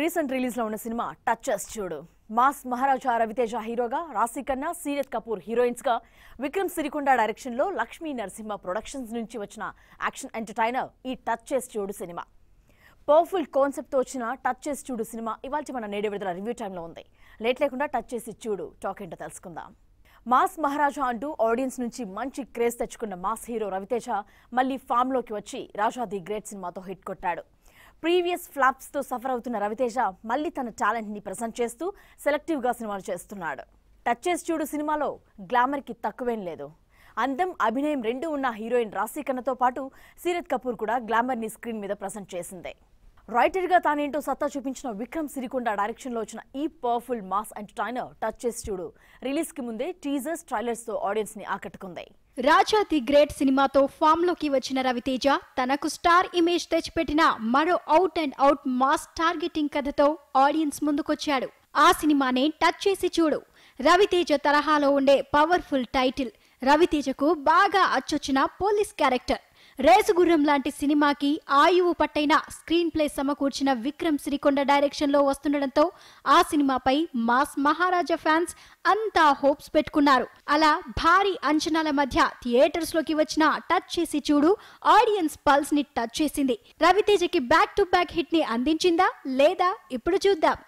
Recent రిలీజ్లో ఉన్న cinema టచెస్ చూడు. మాస్ మహారాజా రవితేజ హీరోగా రాశి ఖన్నా సీరత్ కపూర్ హీరోయిన్స్గా విక్రమ్ సిరికొండ డైరెక్షన్లో లక్ష్మీ నరసింహ ప్రొడక్షన్స్ నుంచి వచ్చిన యాక్షన్ ఎంటర్టైనర్ ఈ టచ్ చేసి చూడు సినిమా. పవర్ఫుల్ కాన్సెప్ట్ వచ్చిన టచ్ చేసి చూడు సినిమా ఇవాళ మన నేడు విడుదల రివ్యూ టైంలో ఉంది. లేట్ లేకుండా టచ్ చేసి చూడు టాక్ ఏంటో తెలుసుకుందాం. మాస్ మహారాజా అంటూ ఆడియన్స్ నుంచి మంచి క్రేజ్ తెచ్చుకున్న మాస్ హీరో రవితేజ మళ్ళీ ఫామ్లోకి వచ్చి రాజా ది గ్రేట్ సినిమాతో హిట్ కొట్టాడు. ప్రీవియస్ ఫ్లాప్స్తో సఫర్ అవుతున్న రవితేజ మళ్ళీ తన టాలెంట్ని ప్రజెంట్ చేస్తూ సెలెక్టివ్గా సినిమాలు చేస్తున్నాడు. టచ్ చేసి చూడు సినిమాలో గ్లామర్కి తక్కువేం లేదు. అందం అభినయం రెండు ఉన్న హీరోయిన్ రాశి ఖన్నాతో పాటు సీరత్ కపూర్ కూడా గ్లామర్ని స్క్రీన్ మీద ప్రజెంట్ చేసిందే. రైటర్గా తానేంటో సత్తా చూపించిన విక్రమ్ సిరికొండ డైరెక్షన్లో వచ్చిన ఈ పవర్ఫుల్ మాస్ ఎంటర్టైనర్ టచ్ చేసి చూడు. రిలీజ్కి ముందే టీజర్స్ ట్రైలర్స్తో ఆడియన్స్ని ఆకట్టుకుంది. రాజా ది గ్రేట్ సినిమాతో ఫామ్లోకి వచ్చిన రవితేజ తనకు స్టార్ ఇమేజ్ తెచ్చిపెట్టిన మరో out and out mass targeting కథతో ఆడియన్స్ ముందుకొచ్చాడు. ఆ సినిమానే టచ్ చేసి చూడు. రవితేజ తరహాలో ఉండే పవర్ఫుల్ టైటిల్. రవితేజకు బాగా అచ్చొచ్చిన పోలీస్ క్యారెక్టర్. రేసుగుర్రం లాంటి సినిమాకి ఆయువు పట్టైన స్క్రీన్ ప్లే సమకూర్చిన విక్రమ్ శ్రీకొండ డైరెక్షన్లో వస్తుండటంతో ఆ సినిమాపై మాస్ మహారాజా ఫ్యాన్స్ అంతా హోప్స్ పెట్టుకున్నారు. అలా భారీ అంచనాల మధ్య థియేటర్స్లోకి వచ్చిన టచ్ చేసి చూడు ఆడియన్స్ పల్స్ని టచ్ చేసింది. రవితేజకి బ్యాక్ టు బ్యాక్ హిట్ని అందించిందా లేదా ఇప్పుడు చూద్దాం.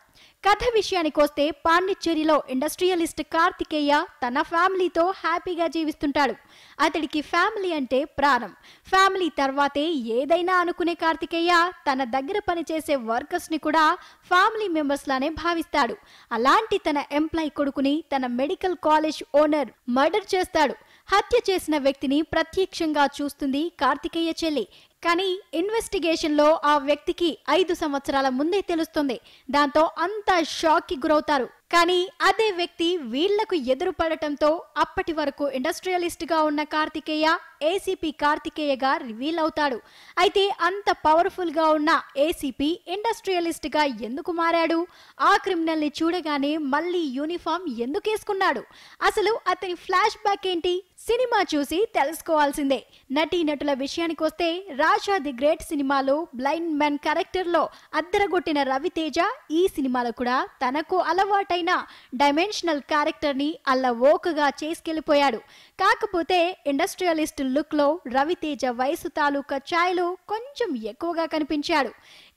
కథ విషయానికొస్తే పాండిచ్చేరిలో ఇండస్ట్రియలిస్ట్ కార్తికేయ తన ఫ్యామిలీతో హ్యాపీగా జీవిస్తుంటాడు. అతడికి ఫ్యామిలీ అంటే ప్రాణం. ఫ్యామిలీ తర్వాతే ఏదైనా అనుకునే కార్తికేయ తన దగ్గర పనిచేసే వర్కర్స్ని కూడా ఫ్యామిలీ మెంబర్స్ లానే భావిస్తాడు. అలాంటి తన ఎంప్లాయ్ కొడుకుని తన మెడికల్ కాలేజ్ ఓనర్ మర్డర్ చేస్తాడు. హత్య చేసిన వ్యక్తిని ప్రత్యక్షంగా చూస్తుంది కార్తికేయ చెల్లి. కానీ ఇన్వెస్టిగేషన్లో ఆ వ్యక్తికి ఐదు సంవత్సరాల ముందే తెలుస్తుంది. దాంతో అంతా షాక్కి గురవుతారు. కానీ అదే వ్యక్తి వీళ్ళకు ఎదురు పడటంతో అప్పటి వరకు ఇండస్ట్రియలిస్ట్గా ఉన్న కార్తికేయ ఏసీపీ కార్తికేయగా రివీల్ అవుతాడు. అయితే అంత పవర్ఫుల్గా ఉన్న ఏసీపీ ఇండస్ట్రియలిస్ట్గా ఎందుకు మారాడు? ఆ క్రిమినల్ని చూడగానే మళ్ళీ యూనిఫామ్ ఎందుకు వేసుకున్నాడు అసలు అతని ఫ్లాష్ బ్యాక్ ఏంటి? సినిమా చూసి తెలుసుకోవాల్సిందే. నటీనటుల విషయానికి వస్తే రాజా ది గ్రేట్ సినిమాలో బ్లైండ్ మ్యాన్ క్యారెక్టర్లో అద్దరగొట్టిన రవితేజ ఈ సినిమాలో కూడా తనకు అలవాటైన డైమెన్షనల్ క్యారెక్టర్ని ని ఓకగా చేసుకెళ్ళిపోయాడు కాకపోతే ఇండస్ట్రియలిస్ట్ లుక్లో రవితేజ వయసు తాలూకా ఛాయలు కొంచెం ఎక్కువగా కనిపించాడు.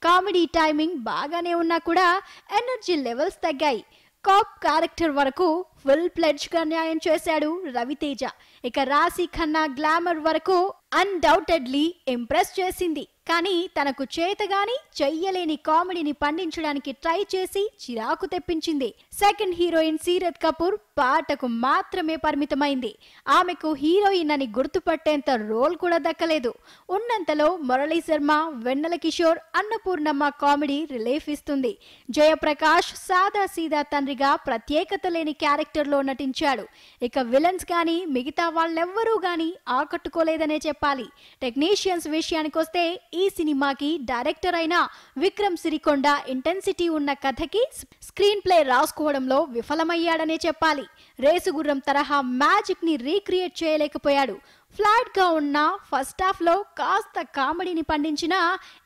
కామెడీ టైమింగ్ బాగానే ఉన్నా కూడా ఎనర్జీ లెవెల్స్ తగ్గాయి. కాప్ క్యారెక్టర్ వరకు ఫుల్ ప్లెడ్జ్గా న్యాయం చేశాడు రవితేజ. ఇక రాశి ఖన్నా గ్లామర్ వరకు అన్డౌటెడ్లీ ఇంప్రెస్ చేసింది. కానీ తనకు చేతగాని చెయ్యలేని కామెడీని పండించడానికి ట్రై చేసి చిరాకు తెప్పించింది. సెకండ్ హీరోయిన్ సీరత్ కపూర్ పాటకు మాత్రమే పరిమితమైంది. ఆమెకు హీరోయిన్ అని గుర్తుపట్టేంత రోల్ కూడా దక్కలేదు. ఉన్నంతలో మురళీ శర్మ వెన్నెల కిషోర్ అన్నపూర్ణమ్మ కామెడీ రిలీఫ్ ఇస్తుంది. జయప్రకాష్ సాదా సీదా తండ్రిగా ప్రత్యేకత లేని క్యారెక్టర్ లో నటించాడు. ఇక విలన్స్ కానీ మిగతా వాళ్ళెవ్వరూ కానీ ఆకట్టుకోలేదనే చెప్పాలి. టెక్నీషియన్స్ విషయానికొస్తే ఈ సినిమాకి డైరెక్టర్ అయిన విక్రమ్ సిరికొండ ఇంటెన్సిటీ ఉన్న కథకి స్క్రీన్ ప్లే రాసుకోవడంలో విఫలమయ్యాడనే చెప్పాలి. రేసుగుర్రం తరహా మ్యాజిక్ని రీక్రియేట్ చేయలేకపోయాడు. ఫ్లాట్గా ఉన్న ఫస్ట్ హాఫ్లో కాస్త కామెడీని పండించిన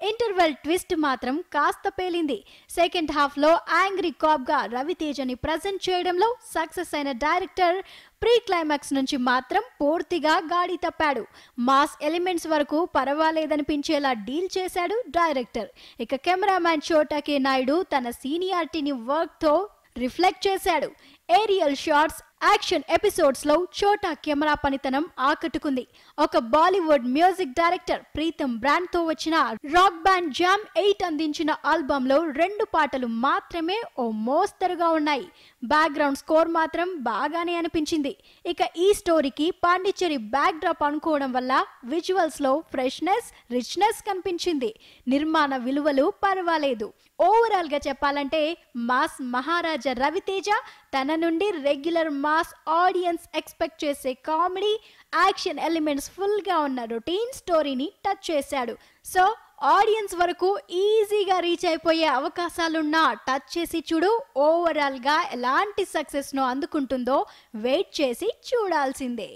ఇంటర్వెల్ ట్విస్ట్ మాత్రం కాస్త పేలింది. సెకండ్ హాఫ్లో యాంగ్రీ కాప్గా రవితేజని ప్రజెంట్ చేయడంలో సక్సెస్ అయిన డైరెక్టర్ ప్రీ క్లైమాక్స్ నుంచి మాత్రం పూర్తిగా గాడి తప్పాడు. మాస్ ఎలిమెంట్స్ వరకు పర్వాలేదనిపించేలా డీల్ చేశాడు డైరెక్టర్. ఇక కెమెరామ్యాన్ చోటాకే నాయుడు తన సీనియారిటీని వర్క్తో రిఫ్లెక్ట్ చేశాడు. ఏరియల్ షాట్స్ యాక్షన్ ఎపిసోడ్స్లో చోటా కెమెరా పనితనం ఆకట్టుకుంది. ఒక బాలీవుడ్ మ్యూజిక్ డైరెక్టర్ ప్రీతం బ్రాండ్తో వచ్చిన రాక్ బ్యాండ్ జామ్ ఎయిట్ అందించిన ఆల్బమ్లో రెండు పాటలు మాత్రమే ఓ మోస్తరుగా ఉన్నాయి. బ్యాక్గ్రౌండ్ స్కోర్ మాత్రం బాగానే అనిపించింది. ఇక ఈ స్టోరీకి పాండిచ్చేరి బ్యాక్ డ్రాప్ అనుకోవడం వల్ల విజువల్స్లో ఫ్రెష్నెస్ రిచ్నెస్ కనిపించింది. నిర్మాణ విలువలు పర్వాలేదు. ఓవరాల్గా చెప్పాలంటే మాస్ మహారాజా రవితేజ తన నుండి రెగ్యులర్ మాస్ ఆడియన్స్ ఎక్స్పెక్ట్ చేసే కామెడీ యాక్షన్ ఎలిమెంట్స్ ఫుల్గా ఉన్న రొటీన్ స్టోరీని టచ్ చేశాడు. సో ఆడియన్స్ వరకు ఈజీగా రీచ్ అయిపోయే అవకాశాలున్నా టచ్ చేసి చూడు ఓవరాల్గా ఎలాంటి సక్సెస్ను అందుకుంటుందో వెయిట్ చేసి చూడాల్సిందే.